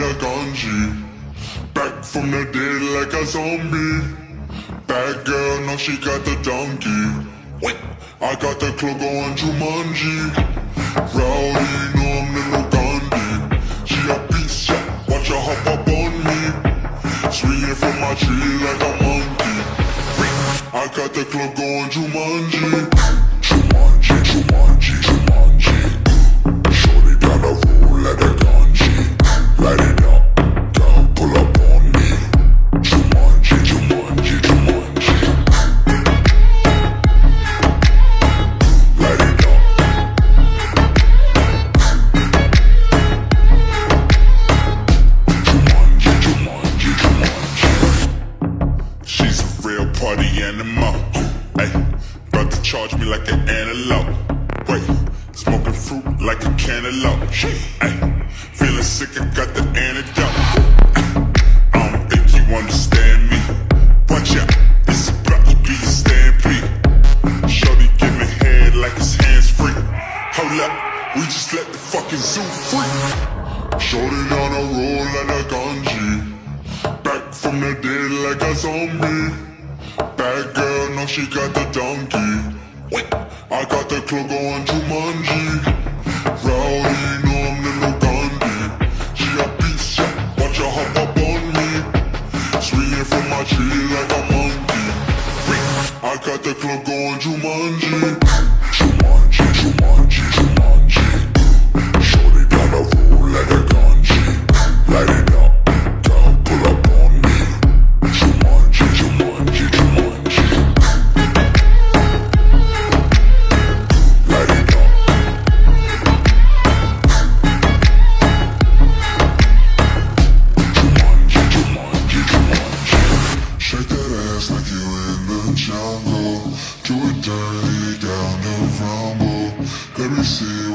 a ganji Back from the dead like a zombie. Bad girl, now she got the donkey. Wait. I got the club going Jumanji. Rowdy, no I'm no Gandhi. She a bitch, yeah, watch her hop up on me. Swinging from my tree like a monkey. Wait. I got the cloak on Jumanji. Jumanji, Jumanji party animal. Ay, about to charge me like an antelope. Wait, smoking fruit like a cantaloupe. Ay, feeling sick, I got the antidote. I don't think you understand me. Watch out, it's about to be a stampede. Shorty give me head like it's hands free. Hold up, we just let the fucking zoo free. Shorty on a roll like a ganji. Back from the dead like a zombie. Bad girl, know she got the donkey. I got the club going Jumanji. Rowdy, know I'm Lil Gandhi. She a yeah. Watch her hop up on me. Swinging from my tree like a monkey. I got the club going Jumanji. Jumanji, Jumanji, Jumanji. See